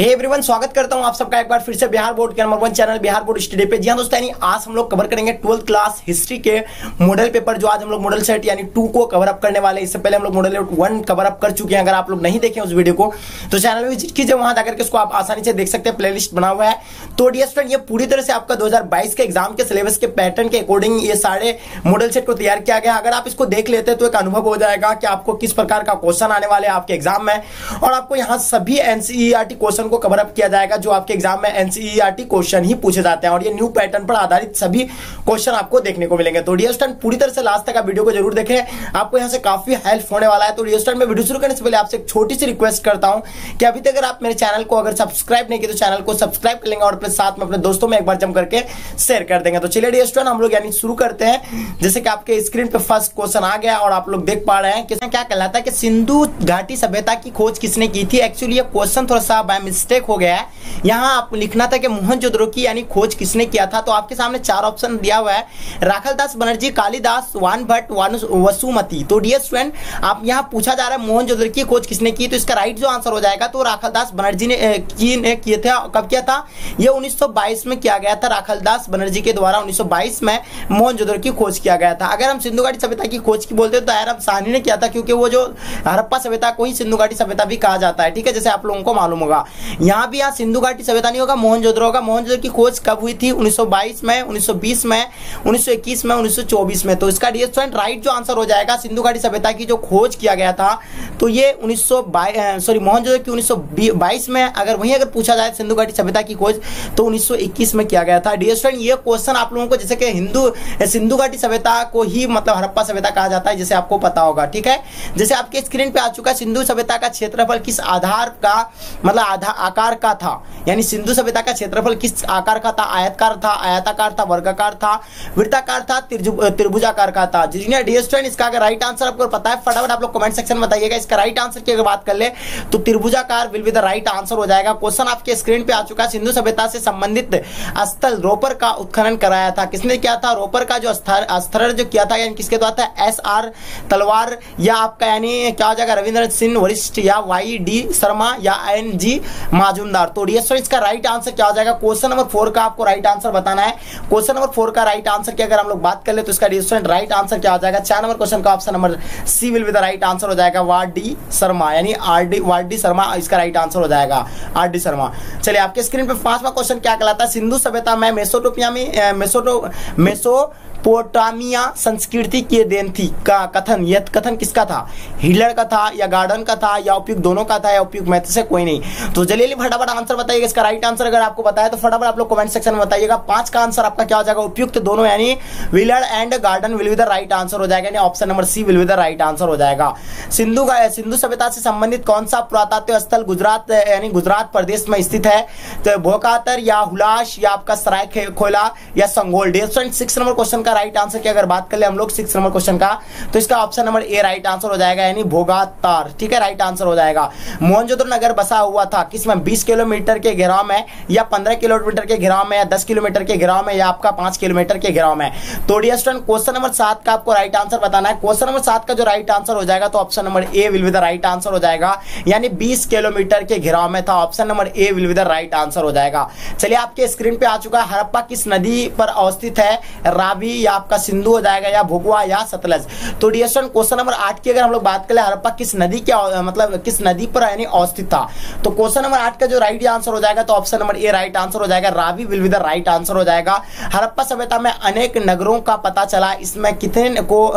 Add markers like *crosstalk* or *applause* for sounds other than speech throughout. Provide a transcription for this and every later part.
Everyone स्वागत करता हूँ आप सबका एक बार फिर से बिहार बोर्ड के number one channel Bihar board study पे। जी हाँ दोस्तों, यानी आज हम लोग कवर करेंगे ट्वेल्थ क्लास हिस्ट्री के मॉडल पेपर जो आज हम लोग मॉडल सेट यानी टू को कवर अप करने वाले। इससे पहले हम लोग मॉडल वन कवर अप कर चुके हैं, अगर आप लोग नहीं देखे उस वीडियो को। तो चैनल में विज़िट कीजिए, वहाँ जाकर के उसको आप आसानी से देख सकते हैं प्ले बना हुआ है। तो डी स्टूडेंट ये पूरी तरह से आपका दो हज़ार बाईस के एग्ज़ाम के सिलेबस के पैटर्न के अकॉर्डिंग ये सारे मॉडल सेट को तैयार किया गया। अगर आप इसको देख लेते तो एक अनुभव हो जाएगा कि आपको किस प्रकार का क्वेश्चन आने वाले आपके एग्ज़ाम में। और आपको यहाँ सभी एनसीईआरटी क्वेश्चन को कवर अप किया जाएगा, जो आपके एग्ज़ाम में एनसीईआरटी क्वेश्चन ही पूछे जाते हैं और ये न्यू पैटर्न पर आधारित सभी क्वेश्चन आपको देखने को मिलेंगे। तो डियर स्टूडेंट पूरी तरह से लास्ट तक आप वीडियो को ज़रूर देखें। आपको यहाँ से काफ़ी हेल्प होने वाला है। तो डियर स्टूडेंट मैं वीडियो शुरू करने से पहले आपसे एक छोटी सी रिक्वेस्ट करता हूँ कि अभी तक अगर आप मेरे चैनल को अगर सब्सक्राइब नहीं किया तो चैनल को सब्सक्राइब कर लेंगे और अपने साथ में अपने दोस्तों में एक बार जम करके शेयर कर देंगे। तो चलिए डियर स्टूडेंट हम लोग यानी शुरू करते हैं। जैसे कि आपके स्क्रीन पे फ़र्स्ट क्वेश्चन आ गया और आप लोग देख पा रहे हैं कि क्या कहलाता है कि सिंधु घाटी सभ्यता की खोज किसने की थी? एक्चुअली ये क्वेश्चन थोड़ा सा बाय मिस्टेक हो गया है। यहाँ आपको लिखना था कि मोहनजोदड़ो की यानी खोज किसने किया था? तो आपके सामने चार ऑप्शन दिया हुआ है। राखलदास बनर्जी, कालिदास, वान भट्ट वसुमती। तो डियर स्टूडेंट आप यहाँ पूछा जा रहा है मोहनजोदड़ो की खोज किसने की? तो इसका राइट जो आंसर हो जाएगा तो राखलदास बनर्जी ने की ने किए थे, कब किया था? ये 1922 में किया गया था। राखल दास बनर्जी के द्वारा 1922 में मोहनजोदड़ो की खोज किया गया था। अगर हम सिंधु घाटी सभ्यता की खोज की बोलते तो यार साहनी ने किया था, क्योंकि वो जो हरप्पा सभ्यता को ही सिंधु घाटी सभ्यता भी कहा जाता है। ठीक है, जैसे आप लोगों को मालूम होगा। यहाँ भी यहाँ सिंधु घाटी सभ्यता नहीं होगा मोहनजोदड़ो होगा मोहनजोदड़ो की खोज कब हुई थी? 1922 में 1920 में 1921 में 1924 में। तो इसका डियर स्टूडेंट राइट जो आंसर हो जाएगा, सिंधु घाटी सभ्यता की जो खोज किया गया था तो ये उन्नीस सॉरी मोहनजोदड़ो की उन्नीस में, अगर वही अगर पूछा जाए सिंधु घाटी सभ्यता की खोज तो उन्नीस में किया गया था। डियर स्टूडेंट ये क्वेश्चन आप लोगों को जैसे कि हिंदू सिंधु घाटी सभ्यता को ही मतलब हड़प्पा सभ्यता कहा जाता है, जैसे आपको पता होगा, ठीक है? जैसे आपके स्क्रीन पे आ चुका सिंधु सभ्यता का क्षेत्रफल किस आधार का मतलब आधार आकार का था? यानी सिंधु सभ्यता का क्षेत्रफल किस आकार का था? आयतकार था, आयताकार था, वर्गाकार था, वृत्ताकार था त्रिभुजाकार का था। जिन्हें डियर इसका अगर राइट आंसर आपको पता है, फटाफट आप लोग कमेंट सेक्शन में बताइएगा, इसका राइट आंसर की अगर बात कर ले तो त्रिभुजाकार will be the right answer हो जाएगा। क्वेश्चन आपके स्क्रीन पे आ चुका है, सिंधु सभ्यता से संबंधित स्थल रोपर का उत्खनन कराया था। किसने किया था? रोपर का जो स्थल जो किया था, यानी किसके द्वारा था? एस आर तलवार, या आपका यानी क्या हो जाएगा? रविंद्र सिंह, वरिष्ठ, या वाई डी शर्मा, या एन जी माजुमदार। तो डियर इसका राइट आंसर क्या हो जाएगा? क्वेश्चन नंबर फोर का आपको राइट आंसर बताना है। क्वेश्चन नंबर फोर का राइट आंसर की अगर हम लोग बात कर ले तो इसका स्टूडेंट राइट आंसर क्या हो जाएगा? चार नंबर क्वेश्चन का option number C will be the right answer हो जाएगा। वार डी शर्मा, यानी R D R D Sharma, इसका राइट आंसर हो जाएगा। R D Sharma. चलिए, आपके स्क्रीन पर पांचवा क्वेश्चन क्या कहलाता है? सिंधु सभ्यता में मेसोटोपिया में मेसोटो मेसो पोटामिया संस्कृति की देन थी का कथन, यह कथन किसका था? हिटलर का था या गार्डन का था या उपयुक्त दोनों का था या उपयुक्त मैथ से कोई नहीं। तो जलीली फटाफट आंसर बताइएगा। इसका राइट आंसर अगर आपको बताया तो फटाफट आप लोग कमेंट सेक्शन में बताइएगा। पाँच का आंसर आपका क्या हो जाएगा? उपयुक्त दोनों, यानी Wheeler and Gordon will be the right answer हो जाएगा। यानी option number C will be the right answer हो जाएगा। सिंधु का, सिंधु सभ्यता से संबंधित कौन सा पुरातत्व स्थल गुजरात, यानी गुजरात प्रदेश में स्थित है? तो भोकातर या हुलाश या आपका सराय खोला या Sanghol. Six number question right answer की अगर बात कर ले हम लोग सिक्स नंबर क्वेश्चन का तो इसका option number A right answer हो जाएगा, यानी भोगातार। ठीक है राइट आंसर हो जाएगा। मोहनजोदड़ो नगर बसा हुआ था किसमें बीस किलोमीटर के घेराव में, या पंद्रह किलोमीटर के घेराव में, या दस किलोमीटर के घेराव में, या आपका पाँच किलोमीटर के घेराव में? तो डियर स्टूडेंट क्वेश्चन नंबर सात का आपको राइट आंसर बताना है। क्वेश्चन नंबर सात का जो राइट आंसर हो जाएगा तो option number A will be the right answer हो जाएगा। यानी बीस किलोमीटर के घेराव में था option number A will be the right answer हो जाएगा। चलिए, आपके स्क्रीन पे आ चुका है, हरप्पा किस नदी पर अवस्थित है? रावी या आपका सिंधु हो जाएगा या भुगवा या सतलज। तो डियस्टन क्वेश्चन नंबर आठ की अगर हम लोग बात करें हरप्पा किस नदी के मतलब किस नदी पर यानी अवस्थित था? तो क्वेश्चन नंबर आठ का जो राइट आंसर हो जाएगा तो option number A right answer हो जाएगा, Ravi will be the right answer हो जाएगा। हरप्पा सभ्यता में अनेक नगरों का पता चला, इसमें कितने को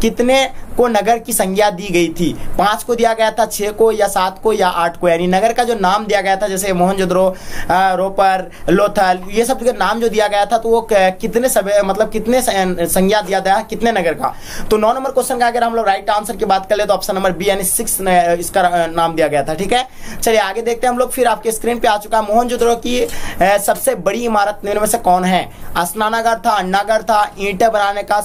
कितने को नगर की संज्ञा दी गई थी? पाँच को दिया गया था, छह को या सात को या आठ को, यानी नगर का जो नाम दिया गया था, जैसे मोहनजोदड़ो रोपर, लोथल, ये सब नाम जो दिया गया था तो वो कितने सब मतलब कितने संज्ञा दिया गया कितने नगर का? तो नौ नंबर क्वेश्चन का अगर हम लोग राइट आंसर की बात करें तो ऑप्शन नंबर बी यानी सिक्स इसका नाम दिया गया था, ठीक है? चलिए आगे देखते हैं हम लोग, फिर आपके स्क्रीन पे आ चुका है मोहनजोदड़ो की सबसे बड़ी इमारत में से कौन है? स्नानागार था अन्नागार था, ईंटे बनाने का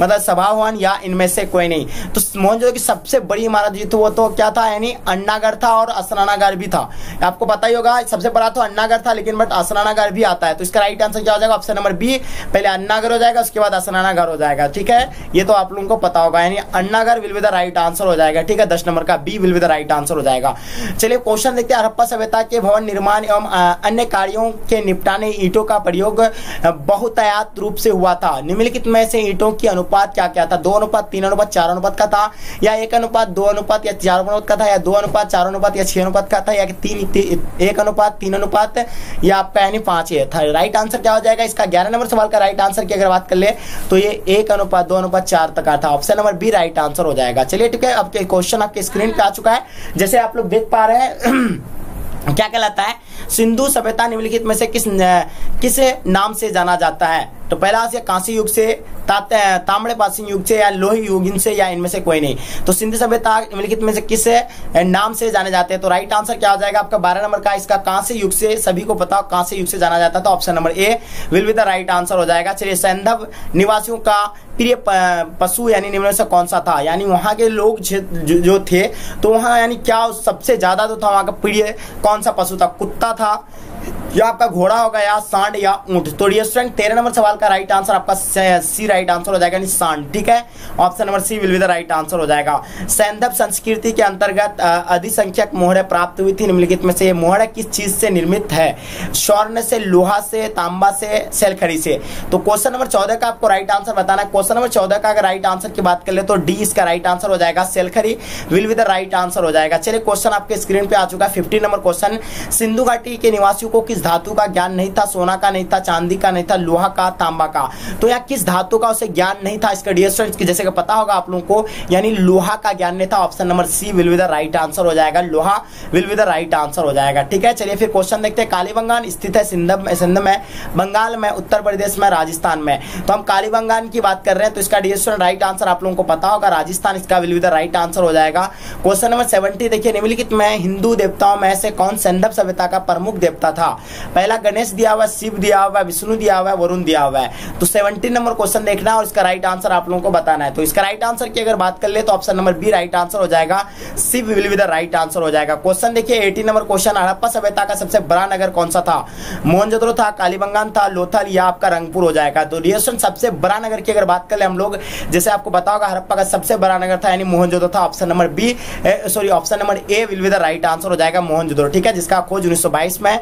मतलब सभावन या इनमें से कोई नहीं। तो मोहनजोदड़ो की सबसे बड़ी इमारत जो वो तो क्या था? यानी अन्नागर था और स्नानागार भी था। आपको पता ही होगा, सबसे बड़ा तो अन्नागर था, लेकिन बट स्नानागार भी आता है। तो इसका राइट आंसर क्या हो जाएगा? ऑप्शन नंबर बी पहले अन्नागर हो जाएगा उसके बाद असनाना घर हो जाएगा, ठीक है? ये तो आप लोगों को पता होगा, यानी अन्ना घर विल बी राइट आंसर हो जाएगा, ठीक है? दस नंबर का B will be right answer हो जाएगा। चलिए क्वेश्चन देखते हैं हड़प्पा सभ्यता के भवन निर्माण एवं अन्य कार्यों के निपटाने, ईटों का प्रयोग बहुतायात रूप से हुआ था। निम्नलिखित में से ईटों की अनुपात क्या क्या था? दो अनुपात, तीन अनुपात, चार अनुपात का था, या एक अनुपात, दो अनुपात, या चार अनुपात का था, या दो अनुपात, चार अनुपात, या छह अनुपात का था, या तीन एक अनुपात, तीन अनुपात, या आपका यानी पाँच था राइट आंसर क्या हो जाएगा? इसका ग्यारह नंबर सवाल का राइट आंसर की अगर बात कर ले। तो ये एक अनुपात, दो अनुपात, चार तक आता option number B right answer हो जाएगा। चलिए, ठीक है, अब क्वेश्चन आपके स्क्रीन पे आ चुका है। जैसे आप लोग देख पा रहे हैं, *clears throat* क्या कहलाता है? सिंधु सभ्यता निम्नलिखित में से किस किस नाम से जाना जाता है? तो पहला से कांसी युग से ताम्र पासिंग युग से या लोही युग से या इनमें से कोई नहीं। तो सिंधु सभ्यता निम्नलिखित में से किस नाम से जाने जाते हैं? तो राइट आंसर क्या हो जाएगा आपका? बारह नंबर का इसका कांस्य युग से, सभी को पता कांस्य युग से जाना जाता है तो option number A will be the right answer हो जाएगा। चलिए, सैंधव निवासियों का प्रिय पशु यानी निम्न से कौन सा था? यानी वहाँ के लोग जो थे तो वहाँ यानी क्या सबसे ज़्यादा तो था वहाँ का प्रिय कौन सा पशु था? कुत्ता था या आपका घोड़ा होगा या सांड या ऊँट। तो डियर स्टूडेंट तेरह नंबर सवाल का राइट आंसर आपका सी राइट आंसर हो जाएगा, यानी सांड, ठीक है? Option number C will be the right answer हो जाएगा। सैंधव संस्कृति के अंतर्गत अधिसंख्यक मोहरे प्राप्त हुई थी निम्नलिखित में से। मोहरे किस चीज़ से निर्मित है? स्वर्ण से, लोहा से, तांबा से सेलखरी से। तो क्वेश्चन नंबर चौदह का आपको राइट आंसर बताना क्वेश्चन नंबर चौदह का अगर राइट आंसर की बात कर ले तो डी इसका राइट आंसर हो जाएगा। सेलखरी will be the right answer हो जाएगा। चलिए क्वेश्चन आपके स्क्रीन पे आ चुका है। फिफ्टीन नंबर क्वेश्चन सिंधु घाटी के निवासियों को किस धातु का ज्ञान नहीं था? सोना का नहीं था, चांदी का नहीं था, लोहा का, तांबा का? तो या किस धातु का उसे ज्ञान नहीं था? इसका डियर स्टूडेंट्स जैसे कि पता होगा आप लोगों को, यानी लोहा का ज्ञान नहीं था। Option number C will be the right answer हो जाएगा। लोहा will be the right answer हो जाएगा। ठीक है, चलिए फिर क्वेश्चन देखते हैं। कालीबंगान स्थित है सिंध सिंध में, बंगाल में, उत्तर प्रदेश में, राजस्थान में। तो हम कालीबंगान की बात कर रहे हैं तो इसका डियर स्टूडेंट राइट आंसर आप लोगों को पता होगा। राजस्थान इसका will be the right answer हो जाएगा। क्वेश्चन नंबर सेवेंटी देखिए निम्नलिखित में हिंदू देवताओं में से कौन संदर्भ सभ्यता का प्रमुख देवता था? पहला गणेश दिया हुआ है, शिव दिया हुआ है, विष्णु दिया हुआ है, वरुण दिया हुआ है। तो सेवनटीन नंबर क्वेश्चन देखना और इसका राइट आंसर आप लोगों को बताना है। तो इसका राइट आंसर की अगर बात कर ले तो option number B right answer हो जाएगा। Shiva will be the right answer हो जाएगा। क्वेश्चन देखिए एटीन नंबर क्वेश्चन हड़प्पा सभ्यता का सबसे बड़ा नगर कौन सा था? मोहनजोदड़ो था, कालीबंगान था, लोथल, या आपका रंगपुर हो जाएगा। तो रिएक्शन सबसे बड़ा नगर की अगर बात कर ले हम लोग, जैसे आपको बताओ हड़प्पा का सबसे बड़ा नगर था, यानी मोहनजोदड़ो था। Option number B sorry option number A will be the right answer हो जाएगा मोहनजोदड़ो, ठीक है? जिसका खोज उन्नीस में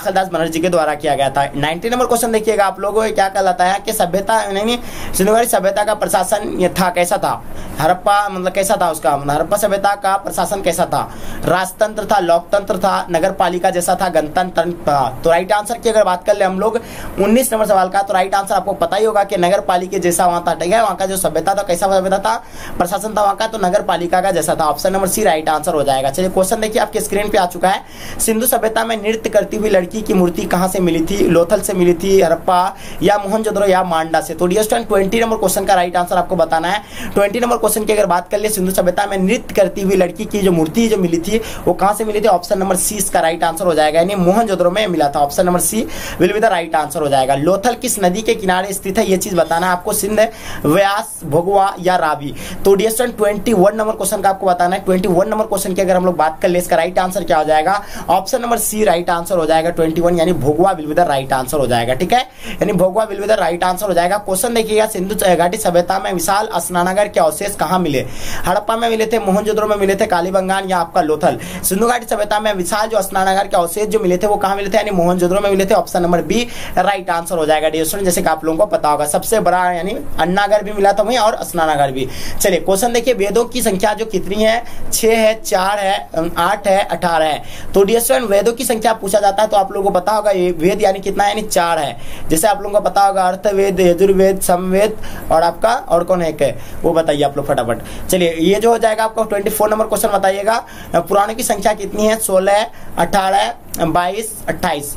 राखलदास बनर्जी के द्वारा किया गया था। नाइनटी नंबर क्वेश्चन देखिएगा, आप लोगों को क्या कहलाता है कि सभ्यता नहीं सिंधुगाड़ी सभ्यता का प्रशासन था, कैसा था? हड़प्पा मतलब कैसा था उसका? मतलब हड़प्पा सभ्यता का प्रशासन कैसा था? राजतंत्र था, लोकतंत्र था नगर पालिका जैसा था, गणतंत्र था तो राइट आंसर की अगर बात कर ले हम लोग, उन्नीस नंबर सवाल का तो राइट आंसर आपको पता ही होगा कि नगर पालिका जैसा वहाँ था, ठीक है? वहाँ का जो सभ्यता था, कैसा सभ्यता था? प्रशासन था वहाँ का तो नगर पालिका का जैसा था। Option number C right answer हो जाएगा। चलिए, क्वेश्चन देखिए, आपके स्क्रीन पे आ चुका है। सिंधु सभ्यता में नृत्य करती हुई लड़की की मूर्ति कहाँ से मिली थी? लोथल से मिली थी, हरप्पा या मोहनजोदड़ो या मांडा से? तो dear student twenty number question का राइट आंसर आपको बताना है। ट्वेंटी नंबर क्वेश्चन की अगर बात कर ले सिंधु सभ्यता में नृत्य करती हुई लड़की की जो मूर्ति जो मिली थी, वो कहाँ से मिली थी? ऑप्शन नंबर सी इसका राइट आंसर हो जाएगा। यानी मोहनजोदड़ो में मिला था। Option number C will be the right answer हो जाएगा। लोथल किस नदी के किनारे स्थित है? ये चीज़ बताना है आपको। सिंध, व्यास भगवा या रावी। तो dear student twenty number question का आपको बताना है। ट्वेंटी नंबर क्वेश्चन की अगर हम लोग बात कर ले, इसका राइट आंसर क्या हो जाएगा? Option number C right answer हो जाएगा। ट्वेंटी वन यानी Bhogava will be the right answer हो जाएगा, ठीक है? यानी Bhogava will be the right answer हो जाएगा। क्वेश्चन देखिएगा, सिंधु घाटी सभ्यता में विशाल स्नानागर के अवशेष कहाँ मिले? हड़प्पा में मिले थे, मोहनजोदड़ो में मिले थे, कालीबंगान या आपका लोथल। सिंधु घाटी सभ्यता में विशाल जो स्नानागर के अवशेष जो मिले थे, वो कहाँ मिले थे? यानी मोहनजोदड़ो में मिले थे option number B right answer हो जाएगा। डिस्टूडेंट जैसे कि आप लोगों को पता होगा, सबसे बड़ा, यानी अन्नागर भी मिला था वहीं, और स्नानागर भी। चलिए क्वेश्चन देखिए, वेदों की संख्या जो कितनी है? छह है, चार है आठ है, अठारह है। तो डिस्टूडेंट वेदों की संख्या पूछा जाता है तो आप लोगों को पता होगा वेद यानी कितना, यानी चार है। जैसे आप लोगों को पता होगा, अर्थवेद, यजुर्वेद समवेद और आपका, और कौन है? वो बताइए आप लोग फटाफट। चलिए, ये जो हो जाएगा आपको ट्वेंटी नंबर क्वेश्चन बताइएगा। पुराने की संख्या कितनी है? सोलह, अठारह, बाईस, अट्ठाईस।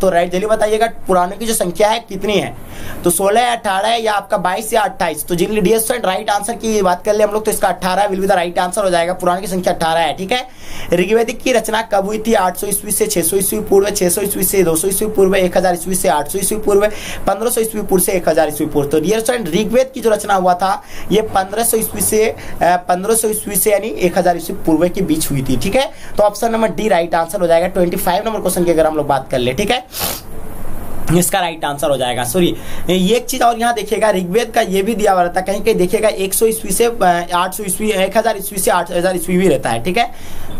तो राइट जल्दी बताइएगा पुराने की जो संख्या है, कितनी है? तो सोलह, अठारह, या आपका बाईस या अट्ठाईस? तो जिन डियर राइट आंसर की बात कर ले हम लोग तो इसका अठारह will be the right answer हो जाएगा। पुराने की संख्या अठारह है, ठीक है? ऋग्वेदिक की रचना कब हुई थी? आठ सौ ईस्वी से छह सौ ईस्वी पूर्व छह सौ ईस्वी से दो सौ ईस्वी पूर्व, एक हज़ार ईस्वी से आठ सौ ईस्वी पूर्व, पंद्रह सौ ईस्वी पूर्व से एक हज़ार ईस्वी पूर्व। तो डियर स्टूडेंट ऋग्वेद की जो रचना हुआ था, ये पंद्रह सौ ईस्वी से पंद्रह सौ ईस्वी से यानी एक हज़ार ईस्वी पूर्व के बीच हुई थी, ठीक है? तो option number D right answer हो जाएगा। ट्वेंटी फाइव नंबर क्वेश्चन की अगर हम लोग बात कर ले, ठीक है? इसका राइट आंसर हो जाएगा। सॉरी ये एक चीज़ और यहाँ देखिएगा, ऋग्वेद का ये भी दिया हुआ रहता है। कहीं कहीं देखिएगा 100 ईस्वी से 800 ईस्वी 1000 ईस्वी से 8000 ईस्वी भी रहता है, ठीक है?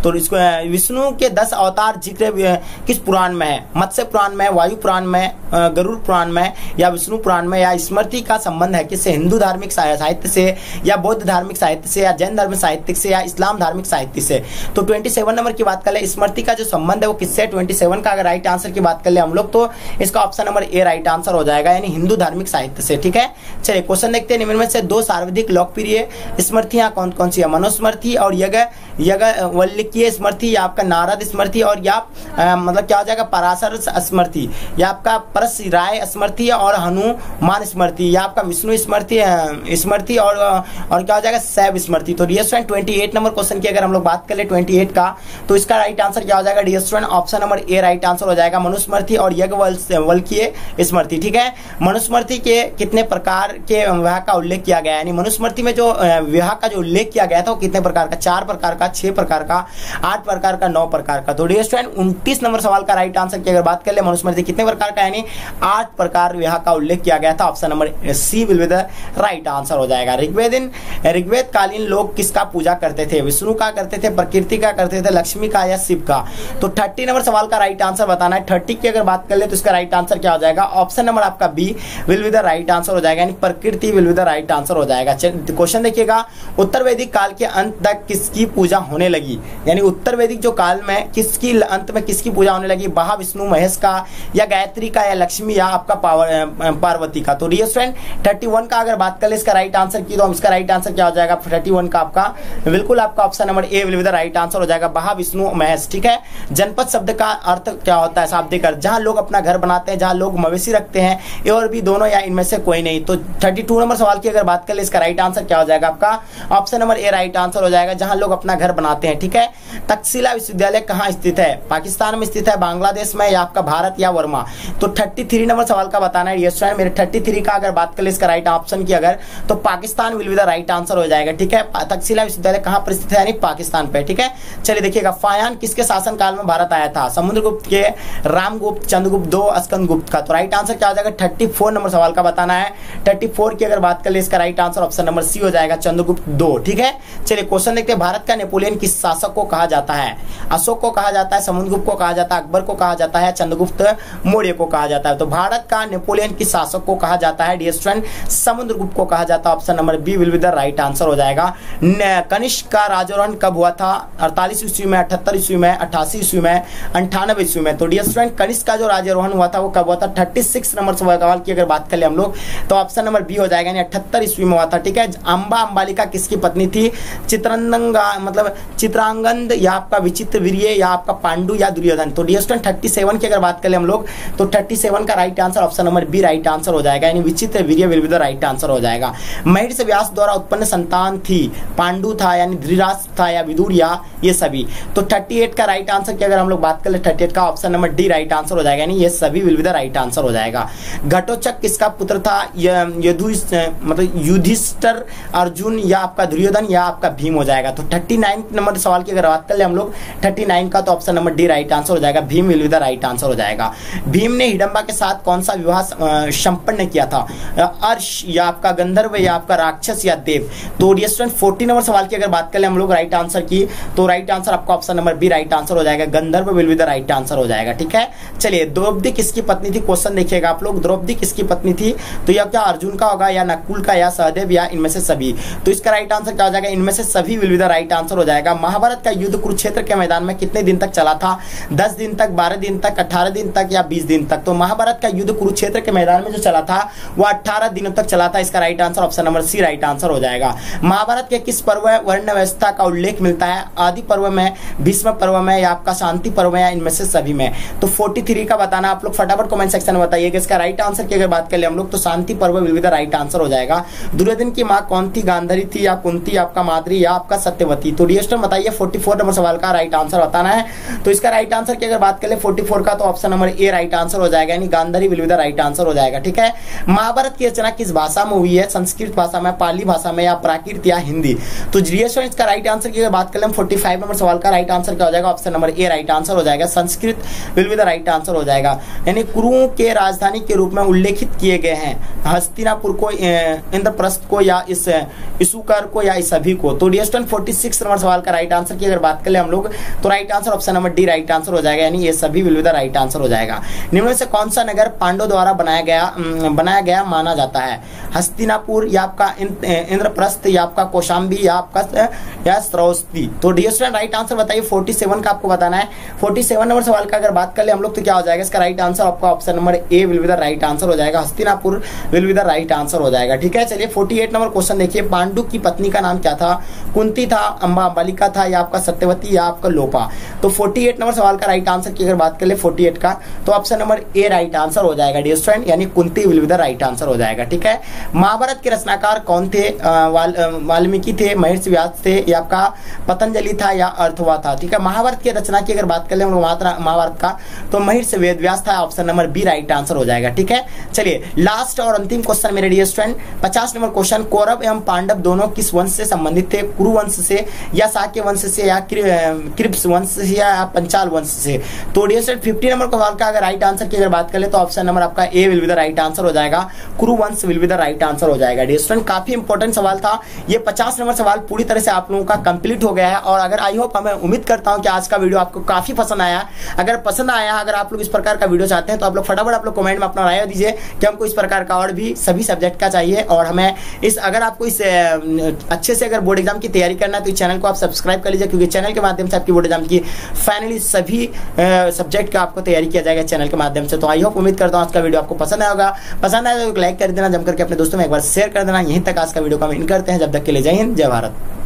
तो इसको विष्णु के दस अवतार ज़िक्र किस पुराण में है? मत्स्य पुराण में, वायु पुराण में गरुड़ पुराण में, या विष्णु पुराण में, या स्मृति का संबंध है किससे? हिंदू धार्मिक साहित्य से, या बौद्ध धार्मिक साहित्य से, या जैन धर्म साहित्य से, या इस्लाम धार्मिक साहित्य से? तो ट्वेंटी नंबर की बात कर ले, स्मृति का जो संबंध है वो किससे? ट्वेंटी सेवन का अगर राइट आंसर की बात कर ले हम लोग तो इसका option number A right answer हो जाएगा, यानी हिंदू धार्मिक साहित्य से, ठीक है? चलिए, क्वेश्चन देखते हैं निम्न में से दो सर्वाधिक लोकप्रिय स्मृतियाँ कौन कौन सी है? मनुस्मृति और यज्ञ। वल्लिकीय स्मृति या आपका नारद स्मृति और या आ, मतलब क्या हो जाएगा पराशर स्मृति या आपका परस राय स्मृति और हनुमान स्मृति या आपका विष्णु स्मृति स्मृति और और क्या हो जाएगा सैब स्मृति। तो dear student twenty number question की अगर हम लोग बात करें ट्वेंटी का तो इसका राइट आंसर क्या हो जाएगा dear student option number A right answer हो जाएगा मनुस्मृति और यज्ञ वल्कीय स्मृति ठीक है? मनुस्मृति के कितने प्रकार के विवाह का उल्लेख किया गया यानी मनुस्मृति में जो विवाह का जो उल्लेख किया गया था वो कितने प्रकार का? चार प्रकार का छह प्रकार का, आठ प्रकार का, नौ प्रकार का। तो डियर स्टूडेंट उनतीस नंबर सवाल का राइट आंसर की अगर बात कर ले, मनुस्मृति, कितने प्रकार का यानी आठ प्रकार विवाह का उल्लेख किया गया था। Option number C will be the right answer हो जाएगा। ऋग्वेद ऋग्वेद कालीन लोग किसका पूजा करते थे? विष्णु का करते थे, प्रकृति का करते थे, लक्ष्मी का या शिव का? तो थर्टी नंबर सवाल का राइट आंसर बताना है। थर्टी की अगर बात कर ले तो इसका राइट आंसर क्या हो जाएगा? ऑप्शन नंबर आपका B will be the right answer हो जाएगा। यानी प्रकृति will be the right answer हो जाएगा। क्वेश्चन देखिएगा। उत्तर वैदिक काल के अंत तक किसकी पूजा होने लगी। यानी उत्तर वैदिक जो काल में किसकी अंत में किसकी पूजा होने लगी? बहा, विष्णु, महेश का, या गायत्री का, या लक्ष्मी, या आपका पार्वती का। तो डियर स्टूडेंट थर्टी का अगर बात करें इसका राइट आंसर की तो इसका राइट आंसर क्या हो जाएगा? थर्टी का आपका, बिल्कुल आपका option number A will the right answer हो जाएगा। बहा, विष्णु, महेश, ठीक है? जनपद शब्द का अर्थ क्या होता है? शाब्दिक अर्थ जहाँ लोग अपना घर बनाते हैं, जहाँ लोग मवेशी रखते हैं और भी दोनों या इनमें से कोई नहीं। तो थर्टी नंबर सवाल की अगर बात करें इसका राइट आंसर क्या हो जाएगा आपका? Option number A right answer हो जाएगा, जहाँ लोग अपना घर बनाते हैं, ठीक है? तक्षशिला विश्वविद्यालय कहाँ स्थित है? पाकिस्तान में स्थित है, बांग्लादेश में, या आपका भारत या वर्मा? तो थर्टी थ्री नंबर सवाल का बताना है ये मेरे थर्टी थ्री का अगर बात करें इसका राइट ऑप्शन की अगर तो Pakistan will be the right answer हो जाएगा, ठीक है? तक्षशिला विश्वविद्यालय कहाँ पर स्थित है, यानी पाकिस्तान पे, ठीक है? चलिए देखिएगा, फायान किसके शासन काल में भारत आया था? समुद्रगुप्त के रामगुप्त, चंद्रगुप्त, दो अस्कंद गुप्त का। तो राइट आंसर क्या हो जाएगा? थर्टी नंबर सवाल का बताना है। थर्टी की अगर बात कर ले इसका right answer option number C हो जाएगा, चंद्रगुप्त दो, ठीक है? चलिए क्वेश्चन देखते हैं, भारत का नेपोलियन किस शासक को कहा जाता है, अशोक को कहा जाता है समुद्रगुप्त को कहा जाता है, अकबर को कहा जाता है, चंद्रगुप्त, मौर्य को कहा जाता है। तो भारत का नेपोलियन किस शासक को कहा जाता है डियर स्टूडेंट समुद्रगुप्त को कहा जाता है। Option number B will be the right answer हो जाएगा। कनिष्क का राजौरण कब हुआ था? अड़तालीस ईस्वी में, अठहत्तर ईस्वी में अट्ठासी ईस्वी में, अंठानवे ईस्वी में। तो डियर स्टूडेंट कनिष्क का जो राज्यरोहण हुआ था, वो कब हुआ था? थर्टी सिक्स नंबर सवाल की अगर बात कर ले हम लोग तो ऑप्शन नंबर बी हो जाएगा, यानी अठहत्तर ईस्वी में हुआ था, ठीक है? अंबा अंबालिका किसकी पत्नी थी? चित्रंगा मतलब चित्रांगंद, या आपका विचित्र वीर या आपका पांडु, या दुर्योधन। तो डियर स्टूडेंट थर्टी सेवन की अगर बात करें हम लोग तो थर्टी सेवन का right answer option number B right answer हो जाएगा, यानी विचित्र वीर will be the right answer हो जाएगा। महिर से व्यास द्वारा उत्पन्न संतान थी, पांडु था, यानी धृराष्ट्र था, या विदुर, या ये सभी। तो 38 का राइट आंसर की अगर हम लोग बात करें 38 का option number D right answer हो जाएगा, यानी ये सभी will be the right answer हो जाएगा। घटोचक किसका पुत्र था? यदु मतलब युधिष्ठर, अर्जुन, या आपका दुर्योधन, या आपका भीम हो जाएगा। तो 39 नंबर सवाल की अगर बात कर ले हम लोग 39 का तो option number D right answer हो जाएगा, Bhima will be right answer हो जाएगा। भीम ने हिडम्बा के साथ कौन सा विवाह संपन्न किया था? अर्श या आपका गंधर्व या आपका राक्षस या देव? तो स्टूडेंट फोर्टी नंबर सवाल की अगर बात कर ले हम लोग राइट आंसर की तो राइट आंसर आपका option number B right answer हो जाएगा, गंधर्व will be the right answer हो जाएगा, ठीक है? चलिए, द्रौपदी किसकी पत्नी थी? क्वेश्चन देखिएगा आप लोग, द्रौपदी किसकी पत्नी थी? तो यह क्या अर्जुन का होगा, या नकुल का, या सहदेव, या इनमें से सभी? तो इसका राइट आंसर क्या हो जाएगा? इनमें से सभी will be the right answer हो जाएगा। महाभारत का युद्ध कुरुक्षेत्र के मैदान में कितने दिन तक चला था? दस दिन तक, बारह दिन तक, अठारह दिन तक या बीस दिन तक? तो महाभारत का युद्ध कुरुक्षेत्र के मैदान में जो चला था, वो अठारह दिनों तक चला था। इसका right answer option number C right answer हो जाएगा। महाभारत के किस पर्व वर्ण व्यवस्था का उल्लेख मिलता है। आदि पर्व में, भीष्म पर्व में या आपका शांति पर्व या इनमें से सभी में। तो 43 का बताना आप लोग फटाफट कमेंट सेक्शन में बताइए इसका राइट आंसर की अगर बात कर ले हम लोग तो शांति पर्व विल राइट आंसर हो जाएगा। दुर्योधन की माँ कौन थी? गांधारी थी या कुंती? आपका मादरी या आपका सत्यवती? तो डी बताइए फोर्टी नंबर सवाल का राइट आंसर बताना है। तो इसका राइट आंसर की अगर बात करें फोर्टी का तो option number A right answer हो जाएगा, यानी Gandhari will the right answer हो जाएगा, ठीक है? महाभारत की रचना किस भाषा में हुई है? संस्कृत भाषा में, पाली भाषा में, या प्राकृत या हिंदी? तो जीएसवन इसका राइट आंसर की अगर बात करें फोर्टी नंबर सवाल का राइट आंसर क्या हो जाएगा? Option number A right answer हो जाएगा, Sanskrit will be right answer हो जाएगा। यानी कुरुओं के राजधानी के रूप में उल्लेखित किए गए हैं, हस्तिनापुर को इंद्रप्रस्थ को, या इस इसुकर को, या इस सभी को। तो डीएस्टन फोर्टी नंबर सवाल का राइट आंसर की अगर बात करें हम लोग तो right answer option number D right answer हो जाएगा, यानी ये सभी विल द राइट आंसर हो जाएगा। निम्न से कौन सा नगर पांडव द्वारा बनाया गया बनाया गया माना जाता है? हस्तिनापुर, या आपका इंद्रप्रस्थ, या आपका कौशाम्बी, या आपका या श्रोस्ती तो डिस्टेंट राइट आंसर बताइए 47 का आपको बताना है। 47 नंबर सवाल का अगर बात कर ले हम लोग तो क्या हो जाएगा? इसका राइट आंसर आपका option number A will be the right answer हो जाएगा। Hastinapur will be the right answer हो जाएगा। ठीक है, चलिए 48 नंबर क्वेश्चन देखिए। पांडु की पत्नी का नाम क्या था? कुंती था अंबा बालिका था, या आपका सत्यवती, या आपका लोपा। तो 48 नंबर सवाल का राइट आंसर की अगर बात कर ले 48 का तो option number A right answer हो जाएगा डिस्टेंट यानी Kunti will be the right answer हो जाएगा, ठीक है? महाभारत के रचनाकार कौन थे? वाल्मीकि थे महर्षि व्यास थे, या आपका पतंजलि था, या अर्थवा था, ठीक है? महाभारत की रचना की अगर बात कर ले महाभारत का तो महिर्ष वेद व्यास था option number B right answer हो जाएगा, ठीक है? चलिए लास्ट और अंतिम क्वेश्चन मेरे डियर स्टूडेंट पचास नंबर क्वेश्चन कौरव एवं पांडव दोनों किस वंश से संबंधित थे? कुरु वंश से या साक्य वंश से, या क्रिप्स वंश से, या पंचाल वंश से। तो डियर स्टूडेंट फिफ्टी नंबर सवाल का अगर राइट आंसर की अगर बात करें तो ऑप्शन नंबर आपका A will be the right answer हो जाएगा। कुरु वंश will be the right answer हो जाएगा। डियर स्टूडेंट काफ़ी इंपॉर्टेंट सवाल था। ये पचास नंबर सवाल पूरी तरह से आप लोगों का कंप्लीट हो गया है। और अगर आई होप मैं उम्मीद करता हूँ कि आज का वीडियो आपको काफ़ी पसंद आया। अगर पसंद आया, अगर आप लोग इस प्रकार का वीडियो चाहते हैं तो आप लोग फटाफट आप लोग कमेंट में अपना राय दीजिए कि हमको इस प्रकार का और भी सभी सब्जेक्ट का चाहिए। और हमें इस, अगर आपको इस अच्छे से अगर बोर्ड एग्ज़ाम की तैयारी करना है तो इस चैनल को आप सब्सक्राइब कर लीजिए, क्योंकि चैनल के माध्यम से आपकी बोर्ड एग्ज़ाम की फाइनली सभी सब्जेक्ट का आपको तैयारी किया जाएगा चैनल के माध्यम से। तो आई होप उम्मीद करता हूँ आज का वीडियो आपको पसंद आएगा पसंद आया तो लाइक कर देना जम करके अपने दोस्तों में एक बार शेयर कर देना। यहीं तक आज का वीडियो कमेंट करते हैं। जब तक के लिए जय हिंद, जय भारत।